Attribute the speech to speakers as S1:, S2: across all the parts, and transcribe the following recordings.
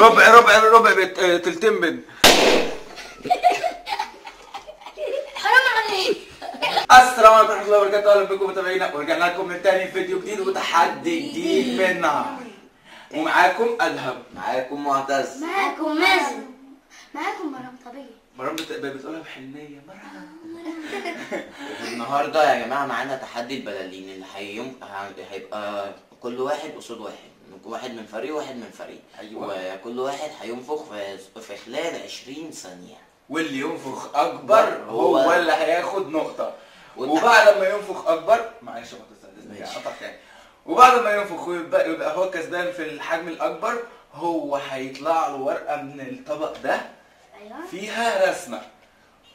S1: ربع ربع ربع بت- آه، تلتين بنت
S2: حرام عليك.
S1: السلام عليكم ورحمة الله وبركاته. أهلا بكم متابعينا. ورجعنا لكم من تاني فيديو جديد وتحدي جديد من النهار ومعاكم ادهم
S3: معاكم معتز.
S2: معاكم مازن. معاكم مرام طبيعي.
S1: مرام بت- بتقولها بحنية. مرام.
S3: النهارده يا جماعة معانا تحدي البلالين اللي هيبقى كل واحد قصاد واحد. واحد من فريق وواحد من فريق.
S1: أيوة.
S3: وكل واحد هينفخ في في خلال 20 ثانية.
S1: واللي ينفخ أكبر هو
S3: هو-
S1: اللي هياخد نقطة.
S3: والتح-
S1: وبعد ما ينفخ أكبر معلش يا مهندس
S3: ماشي.
S1: قطع تاني وبعد ما ينفخ ويبقى يبقى هو كسبان في الحجم الأكبر هو هيطلع له ورقة من الطبق ده
S2: أيوه.
S1: فيها رسمة.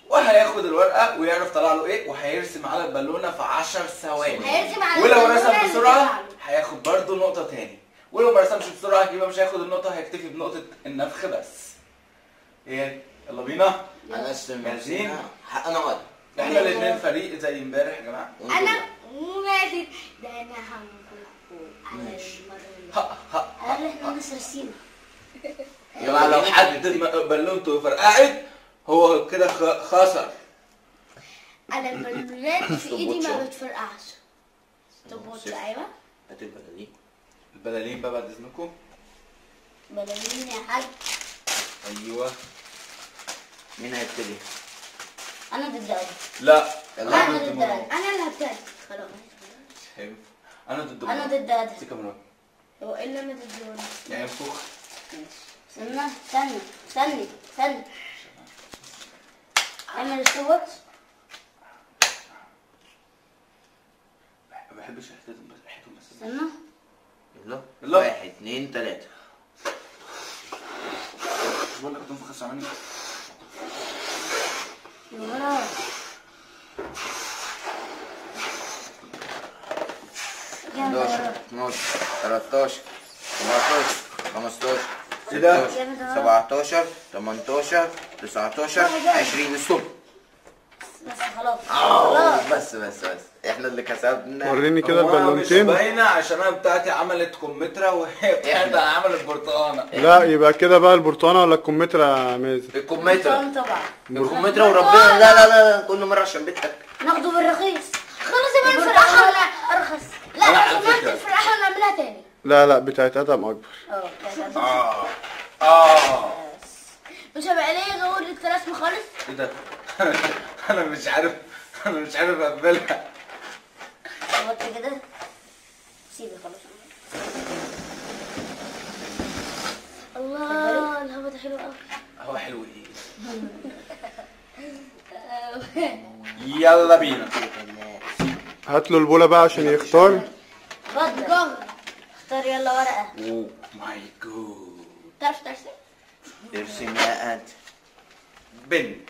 S1: وهياخد الورقة ويعرف طلع له إيه وهيرسم على البالونة في 10 ثواني.
S2: هيرسم على
S1: ولو رسم
S2: بسرعة.
S1: هياخد برضه نقطة تاني. ولو ما رسمش بسرعة يبقى مش هياخد النقطة هيكتفي بنقطة النفخ بس. إيه يلا بينا.
S3: هنقسم
S1: جاهزين؟
S3: أنا وقت
S1: إحنا الاثنين فريق زي امبارح يا جماعة.
S2: أنا ومازن ده أنا هنقول على
S3: ماشي.
S1: ها ها
S2: إحنا مصرسين
S1: يلا لو حد بالونته فرقعت هو كده خ- خسر.
S2: أنا البالونات في إيدي ما. بتفرقعش. طبوط أيوه.
S3: هات البلالين.
S1: البلالين بقى بعد إذنكم.
S2: بلالين يا حاج.
S1: أيوه.
S3: مين هيبتدي؟
S2: أنا ضد أبي.
S1: لا
S3: يلا.
S2: أنا
S1: ضد.
S2: أنا اللي هبتدي. خلاص.
S1: هينفع. أنا ضد أنا.
S2: ضد ادهم
S1: امسك يا مرام
S2: هو إيه اللي أنا ضد
S1: يعني انفخ
S2: استنى استنى استنى استنى. اعمل الصوت
S1: ما بحبش ريحتهم بس ريحتهم بس
S2: استنى.
S3: يلا.
S1: يلا.
S3: واحد اتنين تلاتة.
S1: مش بقول لك تنفخ اسرع مني
S2: يلا
S3: 11 12 13 14 15
S1: إيه؟
S3: 16 17 18 19 20 stop
S2: بس خلاص.
S3: آه، بس بس بس. إحنا اللي كسبنا.
S4: وريني كده البالونتين
S1: مش باينة عشان أنا بتاعتي عملت كمثرى وهي بتاعتها عملت برتقانة.
S4: لا يبقى كده بقى البرتقانة ولا الكمثرى يا مازن؟
S3: الكمثرى.
S2: طبعا.
S3: الكمثرى وربنا. لا لا لا كل مرة عشان بنتك
S2: ناخده بالرخيص. خلاص يبقى الفرقعه ولا ارخص لا
S1: فكرة.
S2: الفرقعه نعملها تاني.
S4: لا لا بتاعت آدم
S2: أكبر. آه.
S1: آه. آه.
S2: مش هبقى ليا غور الرسم خالص.
S1: إيه ده؟ أنا مش عارف. أنا مش عارف أقبلها.
S2: وقت كده. سيبي خلاص الله الهوا ده حلو قوي
S1: هو حلو إيه؟ يلا بينا.
S4: هات له البولة بقى عشان يختار.
S2: اتفضل. اختار يلا ورقة.
S1: oh my God
S2: تعرف ترسم؟
S3: ارسم يا قد
S1: بنت.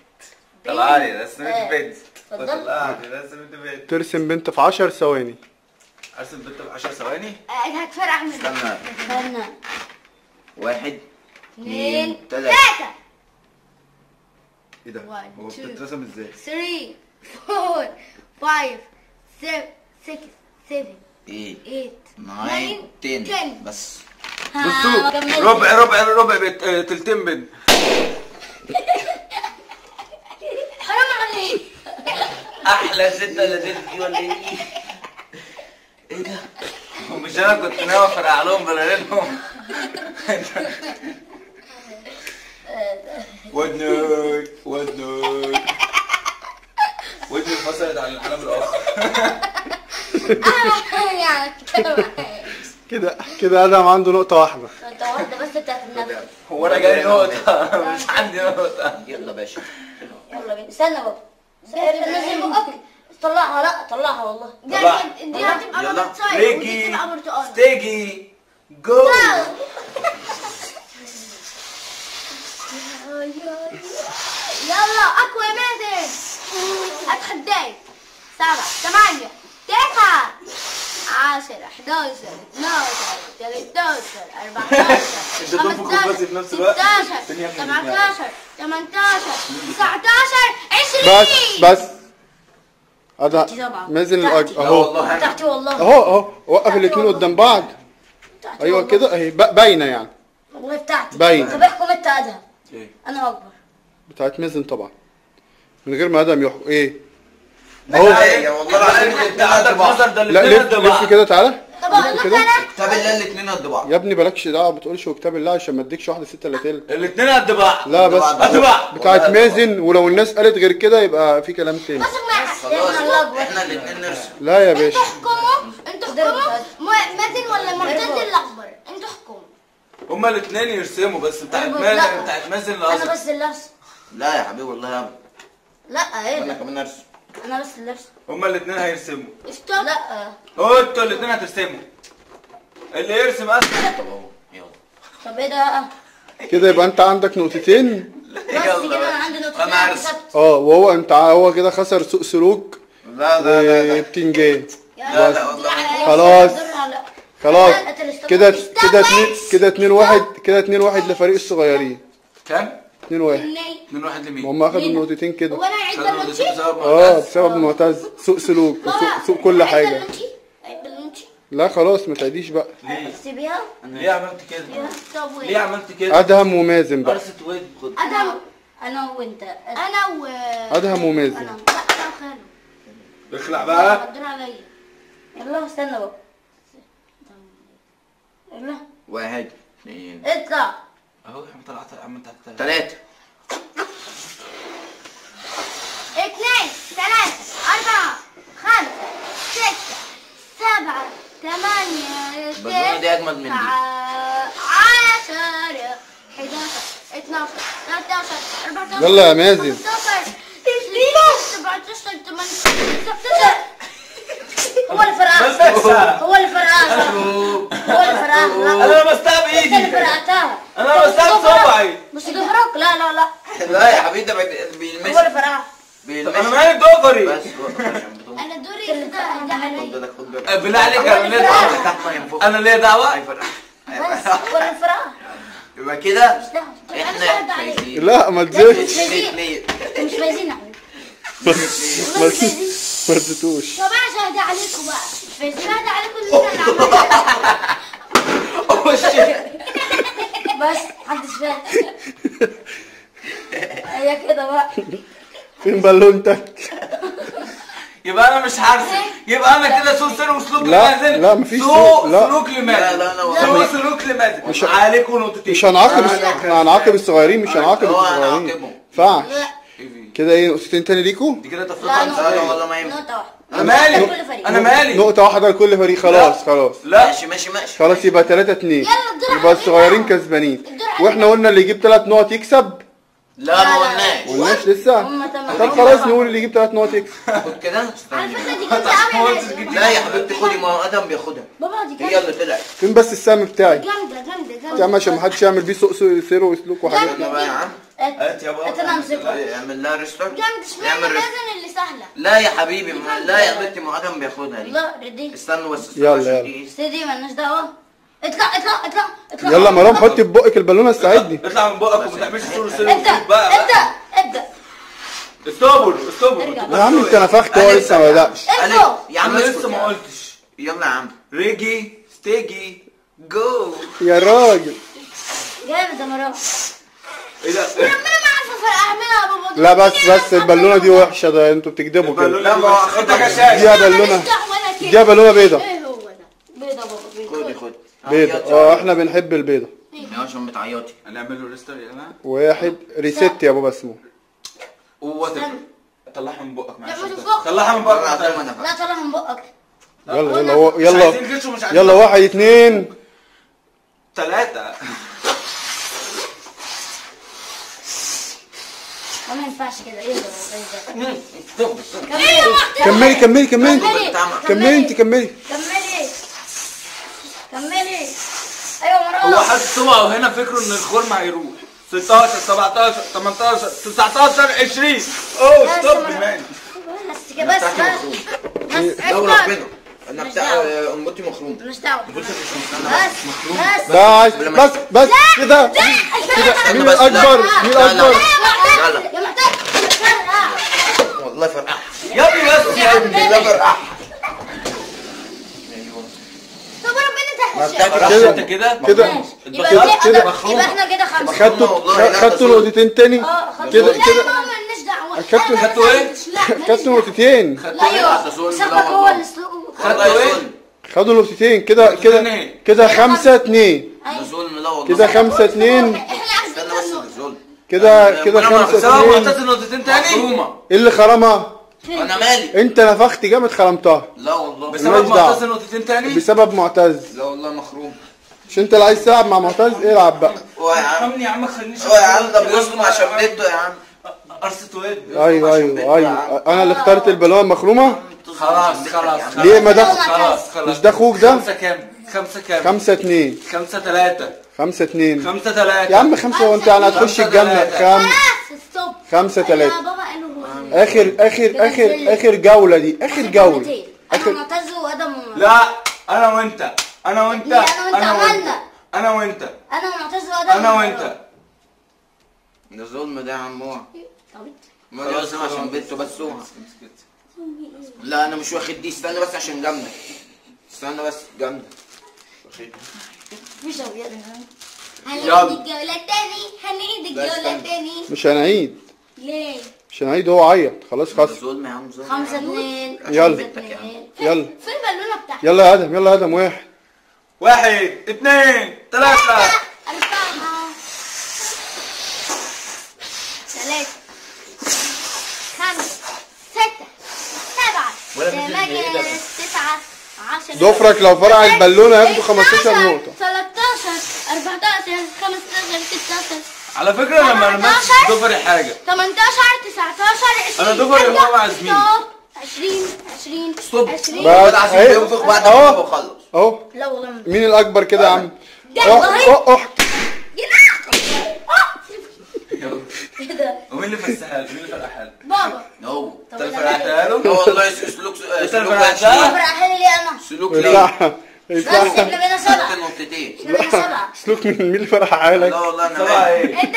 S1: طلع لي رسمة
S2: آه.
S1: بنت.
S2: اتفضل.
S1: لي رسمة بنت
S4: ترسم بنت في 10 ثواني.
S1: ارسم بنت ب 10 ثواني؟
S2: آه، هتفرقع من
S3: استنى.
S2: استنى.
S3: واحد
S2: اثنين ثلاثة
S1: إيه ده؟ هو. بتترسم إزاي؟
S2: 3 4 5 6 7
S3: إيه
S2: 8
S3: ناين تن
S2: 10
S3: بس.
S1: بصوا ربع ربع ربع آه، تلتين بنت
S2: حرام عليك
S3: أحلى ستة لذيذ دي ولا إيه؟ إيه ده؟
S1: ومش أنا كنت ناوي افرقع لهم بلالينهم ودنك ودنك. ودني انفصلت عن العالم
S2: الآخر
S4: كده كده آدم عنده نقطة واحدة.
S2: انت واحدة بس بتاعت النفس
S1: هو أنا جاي نقطة مش عندي نقطة.
S3: يلا باشا.
S2: يلا بينا. استنى بابا. نزل بقك طلعها لا طلعها والله. دي
S1: طلع.
S2: دي دي هتبقى. برتقال ودي
S1: ريجي
S2: تبقى برتقال
S1: ستيجي. جو.
S2: يلا اقوى يا مازن. أتحداك. سبعة ثمانية تسعة. عشرة 11 12 13 14
S1: انت تنفخ بس في نفس الوقت.
S2: 16
S1: الدنيا في
S2: 17 18 19 20
S4: بس بس. آدم
S2: طبعا.
S4: مازن
S1: أهو.
S2: تحتي والله.
S4: أهو أهو. وقف الاثنين. قدام بعض.
S2: أيوه.
S4: كده. أهي باينة يعني.
S2: والله بتاعتي.
S4: باين.
S2: طب احكم انت ادهم
S1: إيه.
S2: أنا أكبر.
S4: بتاعت مازن طبعا. من غير ما آدم يحكم. إيه؟
S1: اهو
S3: والله العظيم
S1: انت عندك نظر ده
S4: لا
S1: الاثنين
S4: لف
S1: قد
S4: لف
S1: بعض.
S4: كده تعالى.
S3: كتاب الله الاثنين قد بعض.
S4: يا ابني بلاكش دعوه ما بتقولش وكتاب الله عشان ما اديكش واحدة ستة إلا تلت.
S1: الاثنين قد بعض.
S4: لا بس
S1: قد بعض.
S4: بتاعت مازن ولو الناس قالت غير كده يبقى في كلام تاني.
S3: خلاص إحنا الاثنين نرسم
S4: لا يا
S5: أنتوا
S4: باشا
S5: احكموا.
S2: أنتوا
S5: احكموا.
S2: بجد.
S5: م- مازن ولا معتز الأكبر؟ أنتوا احكموا.
S1: هما الاثنين يرسموا بس بتاعت مازن. بتاعت مازن أنا
S2: بس اللي أرسم.
S3: لا يا حبيبي والله يا.
S2: لا
S3: إيه
S2: أنا
S3: كمان أرسم.
S2: أنا بس اللي
S1: هما الاثنين هيرسموا.
S5: اشتغل
S2: لا
S1: أنتوا الاثنين هترسموا. اللي يرسم اسهل
S3: طب أهو يلا.
S2: طب إيه ده بقى؟
S4: كده يبقى أنت عندك نقطتين؟
S2: بس كده أنا عندي نقطتين.
S1: أنا عارف.
S2: كسبت
S4: آه وهو أنت هو كده خسر سوق سلوك
S3: لا لا لا لا.
S4: وبتنجان.
S3: لا لا والله.
S4: خلاص.
S2: لا
S4: خلاص. كده كده اتنين كده اتنين واحد كده اتنين واحد لفريق الصغيرين.
S1: كام؟
S4: اتنين واحد.
S5: اتنين
S1: من واحد
S4: ما
S1: لمين؟
S4: هم أخدوا النقطتين
S5: هو
S4: كده.
S5: أنا عيد
S1: خدوا
S5: بلوتشي
S1: الاتنين بسبب
S4: آه
S1: معتز.
S4: بسبب معتز سوق سلوك وسوق سوق كل
S5: حاجة.
S4: لا خلاص ما تعديش بقى.
S1: ليه؟
S2: سيبيها
S1: ليه عملت كده؟
S5: طب
S1: ليه عملت كده؟
S4: أدهم ومازن بقى.
S1: قرصة ود خد.
S5: آدم
S2: أنا وأنت.
S5: أنا و
S4: أدهم ومازن.
S2: أنا.
S5: لا أنا
S1: اخلع بقى.
S5: قدر عليا.
S2: يلا استنى بقى. يلا.
S3: واحد اثنين
S2: اطلع.
S1: أهو إحنا طلعت يا عم انت.
S3: ثلاثة
S5: اثنين ثلاثة أربعة خمسة ستة سبعة ثمانية
S3: البالونة دي أجمد من دي.
S5: تسعة عشرة 11 12 13 14
S4: يلا يا مازن.
S5: 15 17 18 19
S2: هو
S1: بس
S2: هو فرقها هو لا.
S1: أنا بمسها
S2: انت اللي
S1: بايدي
S2: فرقتها
S1: أنا بمسها بصبعي
S2: مش ضهرك لا لا لا.
S3: لا يا حبيبي ده
S2: هو
S3: بيلمس
S1: طب
S3: بيلمس
S1: أنا مالي ضفري.
S5: أنا دوري. ده
S1: أه، بالله عليك أنا ليه
S3: دعوة.
S1: أنا ليه
S3: دعوة.
S2: بس هو اللي فرقها
S3: يبقى كده. إحنا فايزين.
S4: لا ما
S2: لا،
S4: تزيدش
S2: مش فايزين. مش فايزين.
S4: ما
S2: مش
S4: ما اديتوش
S5: طب شهد عليكم بقى. مش شهد عليكم إن أنا اللي عملتها
S2: بس محدش فاهم. هي كده بقى.
S4: فين بالونتك؟
S1: يبقى أنا مش هرسم يبقى أنا كده سوق سر وسلوك
S4: لا،
S1: لمازن
S4: لا، مفيش
S1: سوق
S4: لا.
S1: سلوك لمازن
S3: لا لا
S1: سوق
S3: والله
S1: سلوك لمازن
S4: مش-
S1: عليكم نقطتين.
S4: مش هنعاقب إحنا هنعاقب الصغيرين مش هنعاقب الصغيرين.
S3: هنعاقبهم.
S4: ينفعش
S1: إيه؟
S4: كده إيه نقطتين تاني ليكوا
S1: دي كده تفرقة
S2: لا،
S1: عن
S2: نقطة.
S3: لا لا
S1: الصغيرين.
S3: والله ما ينفع
S2: نقطة واحدة
S1: أنا مالي. أنا مالي.
S4: نقطة واحدة لكل فريق. خلاص خلاص.
S1: لا.
S3: ماشي ماشي ماشي.
S4: خلاص يبقى 3 2
S5: يلا الدور
S4: يبقى الصغيرين؟ كسبانين. وإحنا قلنا اللي يجيب 3 نقط يكسب.
S3: لا ما قلناش.
S4: قلناش لسه؟ طب خلاص نقول اللي يجيب 3 نقط يكسب
S3: خد كده
S5: على فكرة دي يا مازن.
S3: لا يا حبيبتي خدي ما هو آدم بياخدها.
S2: بابا دي
S3: هي اللي طلعت
S4: فين بس السهم بتاعي؟
S5: جامدة جامدة
S4: يا عم عشان
S5: جامدة
S4: محدش يعمل بيه سوق سوق سير وسلوك وحاجات.
S3: بقى يا عم.
S1: هات يا بابا.
S2: أنا امسكها
S3: اعمل لها ريستارت
S5: جامدة اشمعنى مازن اللي سهلة.
S3: لا يا حبيبي ما لا يا بنتي ما آدم بياخدها دي.
S2: لا ردي
S3: استنوا بس
S4: يلا، يلا.
S3: دي-
S2: سيدي مالناش دعوة. اطلع اطلع اطلع اطلع.
S4: يلا مرام حطي في بقك البالونة تساعدني
S1: اطلع من بقك وما تعملش
S2: ابدأ
S1: وسلوك بقى.
S2: ابدأ ابدأ.
S1: استوبر استوبر.
S4: يا عم انت نفخت هو لسه ما بدأش.
S3: يا عم
S1: لسه ما. قلتش.
S3: يلا يا عم.
S1: ريجي ستيجي جو.
S4: يا راجل.
S2: جامد يا مرام
S1: إيه ده؟
S5: ربنا ما عارفة فرق أعملها يا بابا.
S4: لا بس بس البالونة دي وحشة ده أنتوا بتكدبوا كده.
S1: لا ما هو انت كشاش.
S4: دي بالونة دي بالونة بيضة.
S5: إيه هو ده؟
S2: بيضة بابا
S3: خدي خدي
S4: بيضة. آه إحنا بنحب البيضة.
S3: يا عشان بتعيطي
S1: هنعمل له ريستار يا جماعة؟
S4: واحد ريست يا بابا اسمه
S1: ووتر. طلعها من بقك معلش. طلعها من بقك.
S3: أنا
S2: لا طلع من بقك.
S4: يلا يلا يلا. يلا واحد اتنين.
S1: ثلاثة
S2: ما ينفعش كده. إيه ده
S3: إيه
S4: كملي كملي كملي انت
S2: كملي.
S4: كملي انت كملي.
S2: كملي أيوه
S1: هو
S2: مرام
S1: حاطط صبعه هنا فكره ان الخرم هيروح 16 17 18 19 20 اوه ستوب مان
S2: بس كده بس بس بس بس
S3: ربنا
S2: أنا
S3: بتاع. امتي مخروم
S2: مش بس
S3: بس
S2: بس
S4: عايز بس بس كده
S3: استنى
S4: مين
S3: بس لا.
S4: الاكبر مين
S3: لا، لا،
S4: الاكبر
S3: لا لا
S5: يا محتاج
S3: والله فرقع
S1: يا ابني بس يا ابني
S3: لا فرقع
S5: طب ربنا
S3: ما
S2: ماشي.
S3: بتاكل
S4: كده.
S1: انت كده
S4: كده
S2: يبقى
S4: كده-.
S2: يبقى إحنا كده خمسة
S3: خدت-
S4: خدتوا خدتوا. نقطتين تاني؟
S2: آه خدوا
S4: كده كده. خدتوا-
S5: إيه؟
S1: خدتوا.
S4: نقطتين
S1: خدتوا
S3: إيه؟
S2: أيوه هو. اللي سلوكه
S1: خدتوا
S3: إيه؟
S4: خدوا نقطتين كده كده
S1: اتنين.
S4: كده خمسة اتنين.
S3: ده ظلم. لا والله.
S4: كده خمسة اتنين.
S5: إحنا
S3: استنى
S5: عايزين
S3: بس
S5: نقول.
S3: ده ظلم.
S4: كده كده
S3: أنا ما-
S4: خمسة
S1: سواء
S4: اتنين.
S1: معتز نقطتين تاني؟ مخرومه
S4: إيه اللي خرمها
S3: أنا مالي.
S4: أنت نفخت جامد خرمتها.
S3: لا والله.
S1: بسبب. معتز نقطتين تاني؟
S4: بسبب معتز.
S3: لا والله مخروم.
S4: مش أنت اللي عايز تلعب مع معتز؟ العب بقى.
S3: هو يا عم.
S1: يا عم ما تخلينيش
S3: هو يا عم ده بيظلم عشان بنته يا عم.
S1: قرصة ود
S4: أيوه أيوه أيوه. أنا اللي اخترت البالونه المخرومه
S1: خلاص خلاص خلاص.
S4: ليه ما ده
S1: خلاص خلاص.
S4: مش ده أخوك ده؟
S1: خمسة كام؟ خمسة كام؟
S4: خمسة اتنين.
S1: خمسة ثلاثة
S4: خمسة اتنين
S1: خمسة ثلاثة.
S4: يا عم خمسة وانت يعني هتخش
S1: خمسة
S4: الجنة. خمسة.
S5: يا
S4: تلاتة
S5: بابا قالوا هو
S4: اخر اخر اخر آخر جولة دي. آخر جولة.
S2: أنا
S4: اخر
S2: معتز وأدم.
S1: لا أنا وأنت. أنا وأنت.
S2: ليه أنا وأنت عملنا؟
S1: أنا وأنت.
S2: أنا ومعتز وأدم.
S1: أنا
S2: و-
S1: وأنت.
S3: ده ظلم ده يا عم هو.
S2: طب
S3: ما بس عشان بنته بس هو. لا أنا مش واخد دي. استنى بس عشان جامدة. استنى بس جامدة. واخد.
S2: مش ابيض
S5: هنعيد. الجولة تاني هنعيد الجولة. تاني
S4: مش هنعيد.
S5: ليه؟
S4: مش هنعيد هو عيط. خلاص خلاص.
S3: ظلم يا عم ظلم
S2: خمسة اتنين.
S4: يلا.
S2: اتنين.
S4: يلا.
S5: فين البالونة بتاعتي؟
S4: يلا يا آدم يلا يا آدم واحد
S1: واحد اثنين ثلاثة
S5: أربعة ثلاثة خمسة. ستة. سبعة.
S1: ولا بتديني ده
S5: ثمانية
S1: بس؟
S5: تسعة. عشرة.
S4: ضفرك لو فرع البالونة هياخدوا 15 نقطة
S5: 13 14 15 16
S1: على فكرة أنا ما لمستش
S5: 17.
S1: ضفري حاجة
S5: 18 19 20
S1: أنا دبري هو مع زميلي.
S5: 20 20
S3: ستوب
S5: 20
S4: بس.
S3: بعد عشان
S4: أهي.
S3: ينفخ بعد
S4: أهو.
S3: كده وخلص
S4: أهو
S2: لا والله ما-
S4: مين الأكبر كده يا عم
S5: ده
S4: أه،
S5: والله.
S4: أه، أه.
S2: إيه ده
S1: ومين اللي فسحها له؟ مين اللي فرقها له؟
S5: بابا
S3: نو
S1: أنت اللي فرقتها له؟
S3: لا والله سلوك
S1: اللي
S3: سلوك
S2: حالي ليه أنا
S3: سلوك ليه؟
S4: يطلع
S2: بس إحنا
S3: خدت
S2: سبعة.
S3: نقطتين
S2: إحنا بينا سبعة.
S4: سلوك مين مين اللي فرح حالك.
S3: لا والله أنا
S1: سبعة. إيه؟
S3: إنت.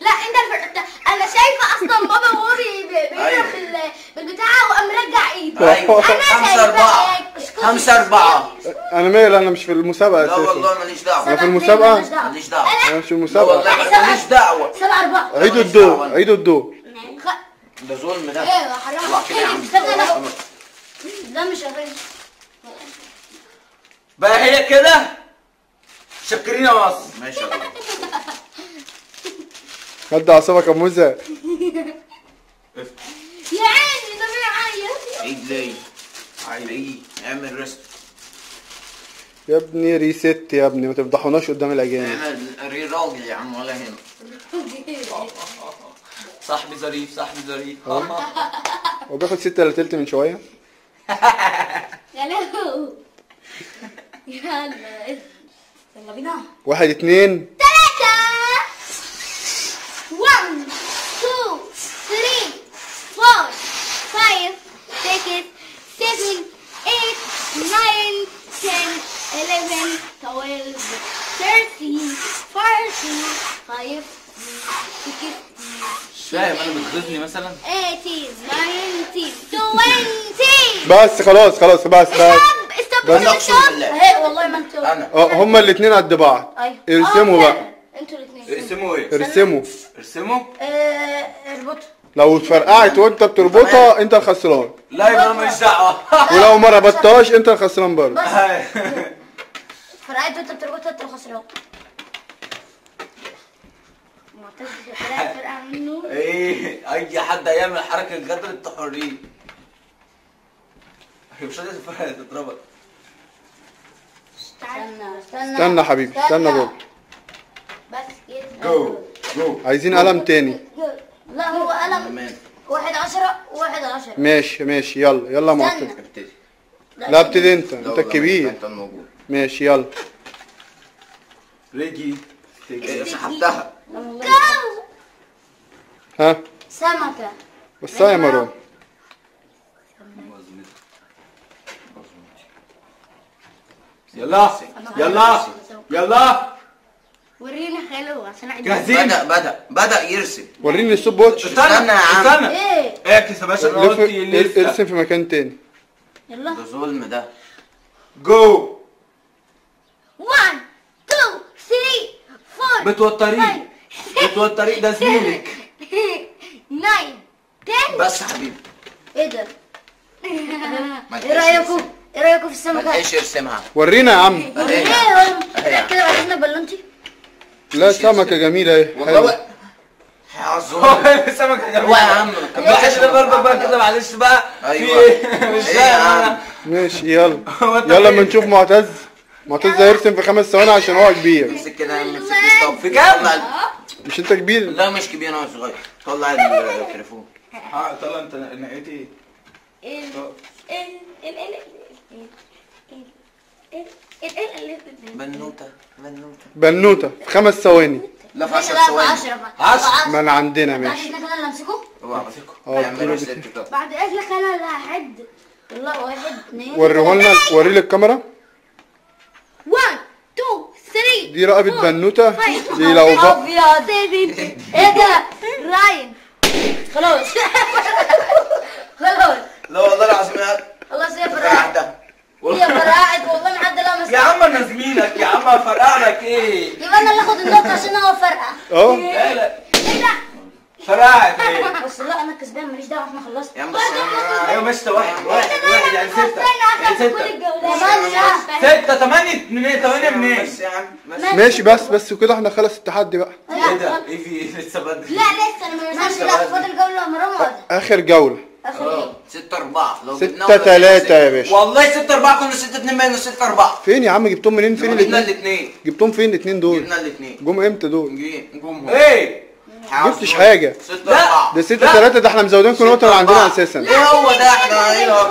S5: لا إنت أنا شايفة أصلا بابا وهو. بيضرب بال- بالبتاع وقام مرجع إيده.
S3: أيوه.
S5: أنا
S3: خمسة أربعة. خمسة أربعة.
S4: أنا مالي أنا مش في المسابقة
S3: لا والله ماليش
S4: أنا
S3: دعوة
S4: في المسابقة.
S3: ماليش دعوة.
S4: أنا مش في
S3: لا
S4: المسابقة.
S3: والله ماليش دعوة.
S2: سبعة أربعة.
S4: عيدوا الضوء عيدوا الضوء
S5: خ-
S3: ده ظلم ده.
S5: أيوه حرام.
S2: ده مش أغاني
S1: بقى هي كده شكرين يا مصر
S3: ماشي
S4: هدي اعصابك يا موزة
S5: يا عيني ده بيعيط
S3: عيد ليه عيد اعمل ريست
S4: يا ابني ريست يا ابني ما تفضحوناش قدام الأجانب.
S3: اعمل ري راجل يا عم ولا هنا
S1: صاحبي ظريف صاحبي ظريف.
S4: هو بياخد ستة الا تلت من
S5: لهو يلا يلا بينا.
S4: واحد اتنين
S5: ثلاثة. 1 2 3 4 5 6 7 8 9 10 11 12 13 14 15
S1: مش فاهم أنا بتغيظني مثلا؟
S5: 16 19 20
S4: بس خلاص خلاص بس بس.
S5: استوب
S3: أنا
S5: استوب
S3: أقسم بالله.
S2: اهي والله ما أنتوا
S3: أنا.
S4: آه هما الاتنين قد بعض
S2: أيوه.
S4: ارسموا بقى.
S2: أنتوا الاثنين
S1: ارسموا إيه؟
S4: ارسموا.
S1: ارسموا؟
S2: آه اربطوا.
S4: لو اتفرقعت وانت بتربطها انت الخسران.
S1: لا يبقى أنا ماليش دعوة.
S4: ولو ما ربطتهاش انت الخسران برضه.
S2: فرقعت وانت بتربطها انت الخسران. معتز فرقع فرقع منه.
S1: إيه أي حد هيعمل حركة غدر انت حرين هي مش الفرقة تتربط.
S2: استنى. استنى
S4: استنى يا حبيبي استنى. بابا
S5: بس كده.
S1: جو جو
S4: عايزين قلم تاني.
S2: لا هو قلم واحد عشرة وواحد عشرة.
S4: ماشي ماشي. يلا يلا يا معتز.
S3: ابتدي.
S4: لا ابتدي انت. انت الكبير.
S3: انت الموجود.
S4: ماشي يلا.
S1: ريجي.
S3: إيه، سحبتها.
S4: ها؟
S2: سمكة.
S4: بس يا مروان.
S1: يلا يلا يلا.
S5: وريني حلو عشان
S1: جاهزين؟
S3: بدأ بدأ بدأ يرسم.
S4: وريني ال stopwatch
S1: استنى
S3: استنى يا عم.
S1: استنى.
S2: إيه.
S1: اعكس يا باشا أنا قلت لسه
S4: ارسم في مكان تاني.
S2: يلا.
S3: ده ظلم ده.
S1: جو.
S5: 1 2 3 4
S1: بتوتريه بتوتريه ده زميلك.
S5: 9 10
S3: بس يا حبيبي.
S2: إيه ده؟ إيه رأيكم؟ إيه رأيكم في
S3: ما
S2: السمكه؟
S3: تلاقيش ارسمها
S4: ورينا يا عم.
S2: إيه
S3: أهي.
S2: كده عايزنا بلونتي؟
S4: لا سمكة جميلة اهي.
S3: والله حظهم
S1: السمكة
S3: هو يا عم. بيعيش
S1: كده ضربة بقى كده معلش بقى. إيه مش
S3: إيه يا
S1: فاهم
S3: عم؟
S1: أنا.
S4: ماشي يلا. يلا؟ اما نشوف معتز. معتز هيرسم في خمس ثواني عشان هو كبير.
S3: امسك كده يا عم امسك ستوب
S1: في
S3: ال-
S4: مش انت كبير.
S3: لا مش كبير أنا صغير. طلع التليفون.
S1: ها طلع انت نقيت إيه؟
S3: بنوته بنوته
S4: بنوتة في خمس ثواني
S3: لا في 10
S2: لا
S3: ثواني
S2: 10
S1: عشرة.
S4: ما انا عندنا
S2: بعد
S4: ماشي
S2: كده أنا اللي امسكه
S3: اوعى آه، طب
S5: بعد اذنك أنا اللي هحد
S2: يلا واحد اثنين
S4: وريه لنا وري لي الكاميرا
S5: 1 2 3
S4: دي رقبة بنوتة دي لو.
S2: ابيض إيه ده؟
S5: راين
S2: خلاص خلاص
S3: لا والله العظيم يا
S2: خلاص هي فرقعت والله ما حد لها مسك
S1: يا عم أنا زميلك يا عم افرقع لك إيه؟
S2: يبقى أنا اللي آخد النقطة عشان هو فرقع
S4: آه
S1: لا لا. فرقعت إيه؟
S2: بس لا أنا كسبان ماليش دعوة إحنا خلصنا.
S3: يا عم بس
S1: أيوه ماشي واحد واحد واحد يعني يعني ستة.
S2: ثمانية
S1: ستة ثمانية منين ثمانية منين؟
S3: بس يا عم بس.
S4: ماشي. بس بس كده إحنا خلص التحدي بقى.
S1: إيه ده؟ إيه في إيه لسه بدري؟
S5: لا لسه أنا ما
S2: ماشي لا فاضل جولة مرة
S4: آخر جولة.
S2: اخر
S3: آه
S2: إيه؟
S3: 6 4 لو
S4: ستة
S3: جبناهم
S4: تلاتة يا باشا
S3: والله 6 4 كنا 6 2 بيننا 6 4
S4: فين يا عم جبتهم منين فين
S3: جبنا
S4: الاتنين
S3: الاثنين
S4: جبتهم فين الاتنين دول
S3: جبنا الاثنين
S4: جم إمتى دول
S3: جم
S1: إيه؟
S4: جبتش حاجة
S3: 6
S1: لا.
S3: 4
S4: ده ستة تلاتة ده إحنا مزودينكم نقطة من عندنا أساسا
S3: إيه هو ده إحنا إيه
S5: لا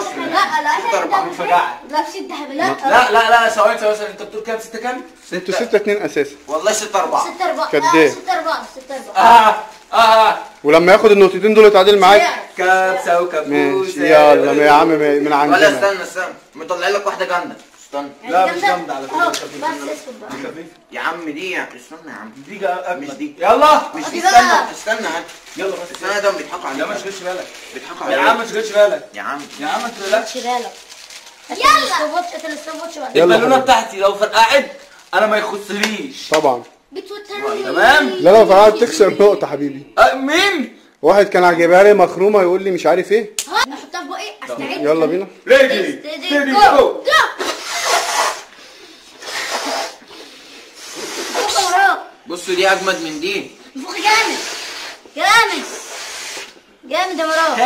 S5: لا
S3: ستة أربعة.
S1: فرقعت
S5: لا ست حبلات
S1: لا لا لا ثواني ثواني انت بتقول كام ستة كام؟
S4: أنتوا ستة اتنين أساسا
S3: والله 6 4
S2: ستة أربعة
S4: كداب.
S2: آه، ستة أربعة ستة أربعة
S1: آه. آه
S4: ولما ياخد النقطتين دول يتعادل معاك.
S1: كبسة وكبوسة.
S4: ماشي يلا يا عم من
S3: ولا
S4: عندنا
S3: استنى استنى. مطلع لك واحدة جامده استنى.
S1: لا مش جامدة على
S2: أهو،
S1: فكرة
S2: بس اسكت بقى.
S1: خفيفة
S3: يا عم دي استنى يا عم.
S1: دي جا-
S3: مش دي.
S1: يلا.
S3: مش دي. استنى استنى يا عم.
S1: يلا بس.
S3: استنى ده بيضحكوا
S1: يا ما
S3: عليك
S1: تشغلش بالك.
S3: بيضحكوا
S1: يا
S3: عليك.
S1: عم ما تشغلش بالك.
S3: يا عم.
S1: يا عم ما
S2: خدش بالك.
S5: يلا.
S4: يلا
S1: البالونة
S4: حبيبي.
S1: بتاعتي لو فرقعت أنا ما يخصنيش.
S4: طبعا.
S5: بتوترني.
S1: تمام؟
S4: لا لو فرقعت تكسر نقطة حبيبي.
S1: أه مين؟
S4: واحد كان جايبها لي مخرومة يقول لي مش عارف إيه.
S5: نحطها في بقي؟ استعد
S4: يلا بينا.
S1: ريدي
S2: go.
S1: جو
S3: بصوا دي أجمد من دي.
S2: فوق جامد. جامد. جامد يا مرام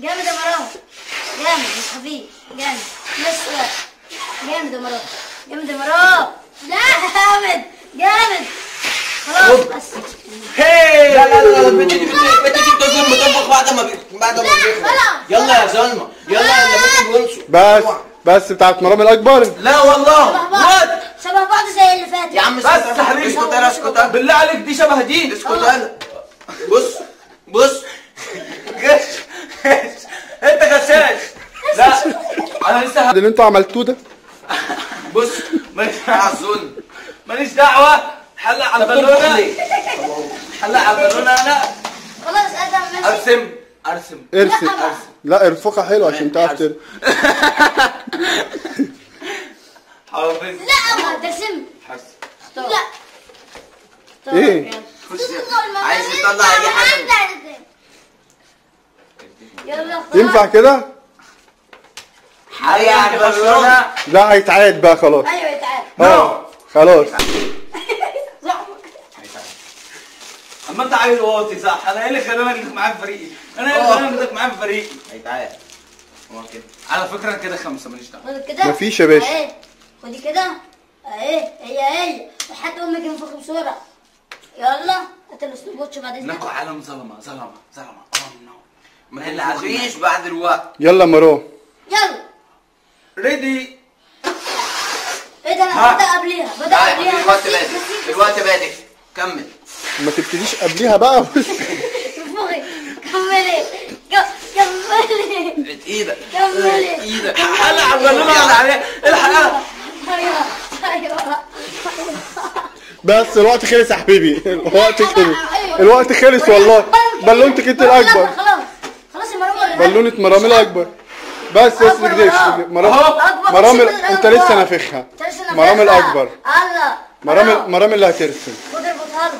S2: جامد يا مرام جامد مش خفيف جامد. لسه جامد يا مرام جامد يا مرام لا جامد. جامد. خلاص بس.
S1: هي.
S3: لا لا لا بتظلم بتطبخ بعد ما بعد ما يلا يا زلمة يلا ممكن
S4: بس بس بتاعت مرام الأكبر؟
S1: لا والله.
S2: شبه بعض.
S1: وات
S2: شبه بعض زي اللي فات.
S3: يا عم
S1: بس حبيبي.
S3: اسكت أنا اسكت أنا.
S1: بالله عليك دي شبه دي.
S3: اسكت أنا. بص بص.
S1: غش انت غشاش. لا. أنا لسه
S4: اللي أنتوا عملتوه ده.
S3: بص يا
S1: دعوه
S3: الظلم
S1: ماليش دعوة. حلق على البالونه حلق على البالونه أنا
S2: خلاص آدم ماشي.
S1: أرسم أرسم.
S4: ارسم.
S2: لا
S4: ارفقها حلو عشان تعرف تر...
S1: حافظ.
S2: لا ما ترسم. لا.
S4: إيه؟
S3: خش. عايز يطلع
S2: أي حاجة؟
S4: ينفع كده؟
S1: حلق على البالونه
S4: لا هيتعاد بقى خلاص.
S2: أيوه تعال
S4: آه. خلاص.
S1: أما أنت عيل واطي صح؟ أنا إيه اللي خلاني اخدك معايا في فريقي. أنا إيه اللي خلاني اخدك معايا في فريقي.
S3: هيتعاد هو كده
S1: على فكرة كده خمسة ماليش دعوة.
S2: خد كده.
S4: مفيش يا باشا.
S2: خدي كده. أهي. هي هي. وحد أمك ينفخ بسرعة. يلا. هات الاستوبوتش بعد إذنك.
S1: نكو عالم ظلمه ظلمه ظلمه oh no.
S3: ما تنفخيش بعد الوقت.
S4: يلا مرام
S2: يلا.
S1: ريدي
S2: إيه ده. أنا قبليها
S3: بدأ
S2: قبليها.
S3: الوقت بادئ. الوقت بادئ. كمل.
S4: ما تبتديش قبليها بقى.
S2: كملي. كملي.
S3: إيدك
S2: كملي.
S3: إيدك
S1: حلق على البالونه ولا عليه الحلقة؟
S2: أيوه. أيوه.
S4: بس الوقت خلص يا حبيبي. الوقت خلص. الوقت خلص والله. بالونتك انت الاكبر
S2: خلاص. خلاص يا مرام
S4: بالونة مرام الاكبر بس بس
S2: أكبر
S4: رجليك
S2: مرام.
S4: مرام
S1: أهو.
S2: أكبر.
S4: مرام
S2: شيء أنت.
S4: لسه نافخها.
S2: أنت لسه نفسها
S4: مرام الأكبر.
S2: الله.
S4: مرام مرام. اللي هترسم.
S2: خد اربطها له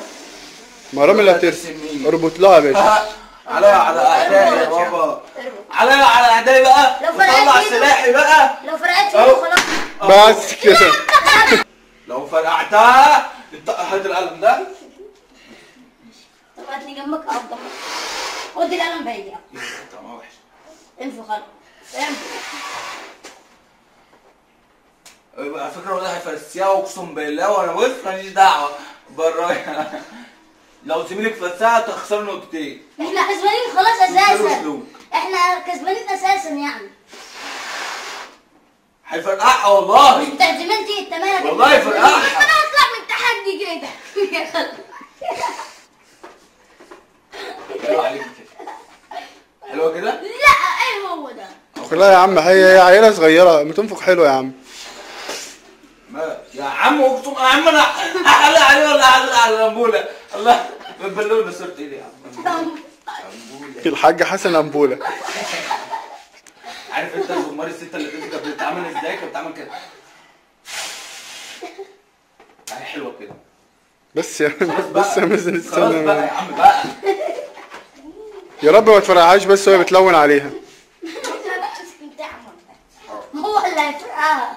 S4: مرام اللي هترسم. اربط لها يا باشا.
S1: عليا على أعدائي يا بابا. عليا على أعدائي بقى.
S2: ايده.
S1: سلاحي بقى.
S2: لو فرقت خلاص.
S4: بس كده.
S1: لو فرقعتها هات القلم ده.
S2: طب هاتني جنبك أفضل. خد القلم بايدي
S1: طعمها وحش.
S2: انفخ خلاص انفخ
S1: على فكرة والله هيفرسيها اقسم بالله وأنا بص ماليش دعوة. برايا لو زميلك فرسها تخسر نقطتين.
S2: إحنا كسبانين خلاص
S1: أساسا.
S2: إحنا كسبانين أساسا يعني.
S1: هيفرقعها والله.
S2: انت زميلتي انت مالك؟
S1: والله فرقعها.
S2: أنا هطلع من التحدي كده.
S1: عليك. كده حلوة كده؟
S2: لا إيه هو ده؟
S4: لا يا عم هي هي عيلة صغيرة ما تنفخ حلو يا عم.
S1: ما يا عم اقسم يا عم أنا احلق عليه ولا احلق على الانبوله الله بالبالونه صرت إيدي يا عم.
S4: الحاج حسن أمبولة.
S1: عارف أنت الزمار الستة اللي كانت كانت بتتعمل إزاي؟ كانت بتتعمل كده. هي حلوة كده.
S4: بس يا بس يا مازن
S1: خلاص بقى يا
S4: استنى
S1: عم بقى.
S4: يا رب ما تفرقعهاش بس وهي بتلون عليها.
S2: ما هو اللي هيفرقها
S1: هي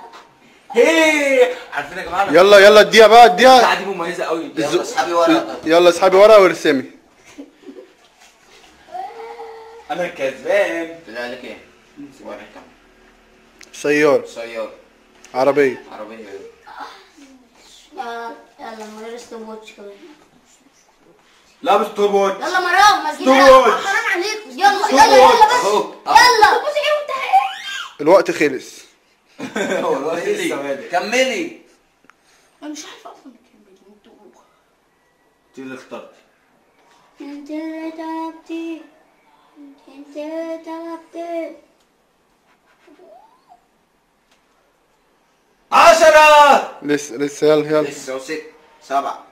S1: عارفين يا جماعة
S4: يلا يلا اديها بقى اديها.
S1: البتاعة دي مميزة قوي.
S3: يلا اسحبي ورقة.
S4: يلا اسحبي ورقة وارسمي.
S1: أنا الكسبان
S3: طلع لك إيه؟ واحد كمان.
S4: سيارة.
S3: سيارة.
S4: عربية.
S3: عربية.
S2: يلا يلا مرير ستوبوتش كمان.
S1: لابس توبوت
S2: يلا مرام مسجد
S1: ستوبوتش.
S2: حرام عليكم. يلا يلا يلا بس. يلا.
S4: الوقت خلص.
S1: والله لسه بادئ
S3: كملي.
S2: أنا مش عارفة أصلا نكمل أنتوا
S1: انت اللي اخترت.
S2: انت اللي تعبتي. انت اللي تعبتي.
S1: عشرة!
S4: لسه لسه يلا يلا.
S3: لسه وست سبعة.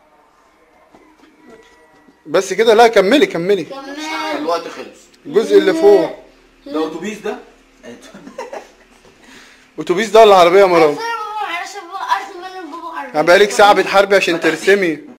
S4: بس كده لا كملي. كملي.
S3: الوقت خلص.
S4: الجزء اللي فوق.
S1: ده أتوبيس ده؟
S4: أتوبيس ده ولا عربية يا مرام. يعني بقالك ساعه بتحاربي عشان ترسمي.